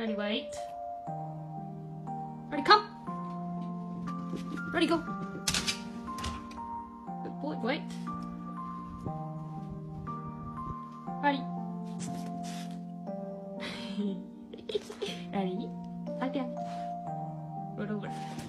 Ready, wait. Ready, come. Ready, go. Good boy, wait. Ready. Ready. Again. Roll over.